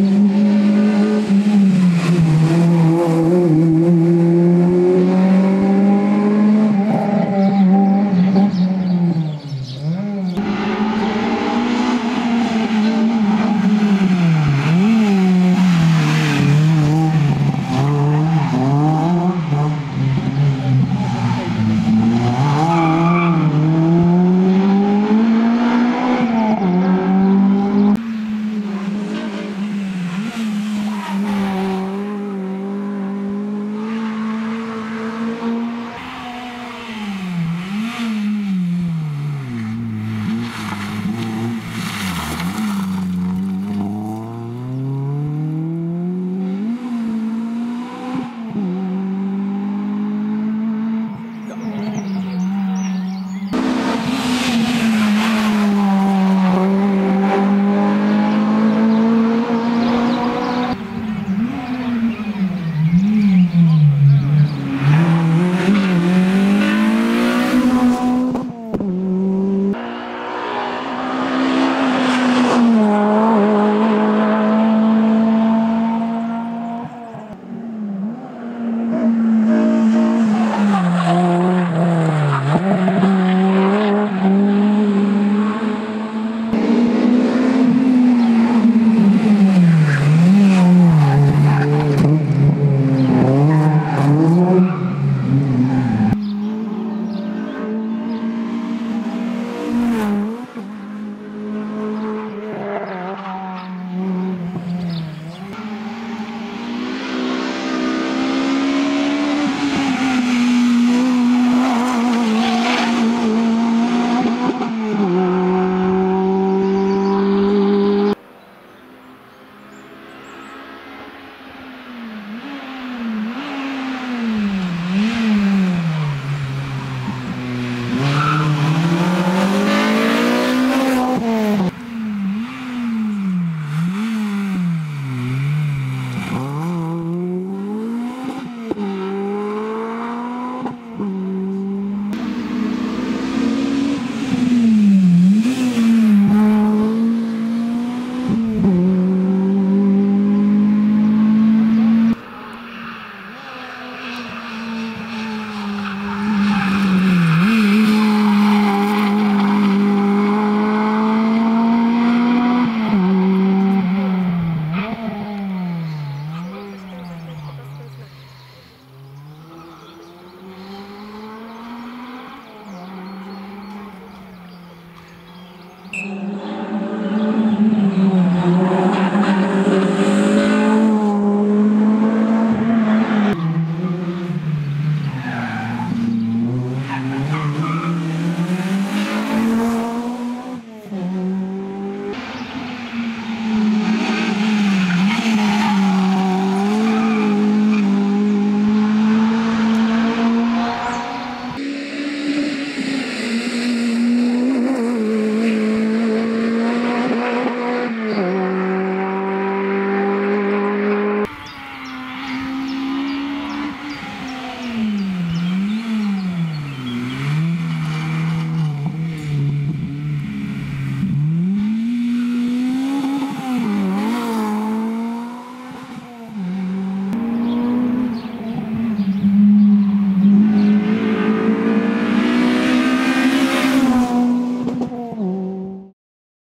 Mm-hmm. you